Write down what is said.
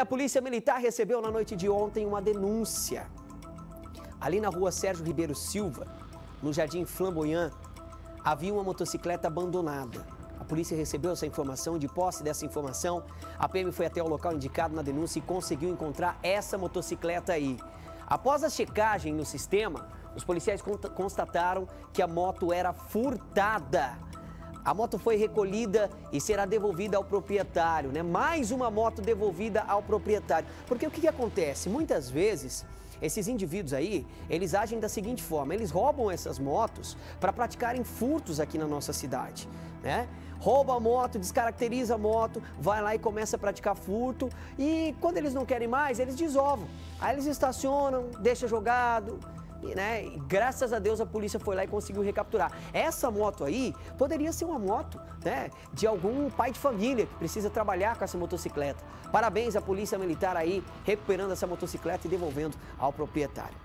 Olha, a Polícia Militar recebeu na noite de ontem uma denúncia. Ali na rua Sérgio Ribeiro Silva, no Jardim Flamboyant, havia uma motocicleta abandonada. A polícia recebeu essa informação, de posse dessa informação, a PM foi até o local indicado na denúncia e conseguiu encontrar essa motocicleta aí. Após a checagem no sistema, os policiais constataram que a moto era furtada. A moto foi recolhida e será devolvida ao proprietário, né? Mais uma moto devolvida ao proprietário. Porque o que, que acontece? Muitas vezes esses indivíduos aí, eles agem da seguinte forma: eles roubam essas motos para praticarem furtos aqui na nossa cidade, né? Rouba a moto, descaracteriza a moto, vai lá e começa a praticar furto e quando eles não querem mais, eles desovam. Aí eles estacionam, deixa jogado, né, graças a Deus a polícia foi lá e conseguiu recapturar. Essa moto aí poderia ser uma moto né, de algum pai de família que precisa trabalhar com essa motocicleta. Parabéns à Polícia Militar aí recuperando essa motocicleta e devolvendo ao proprietário.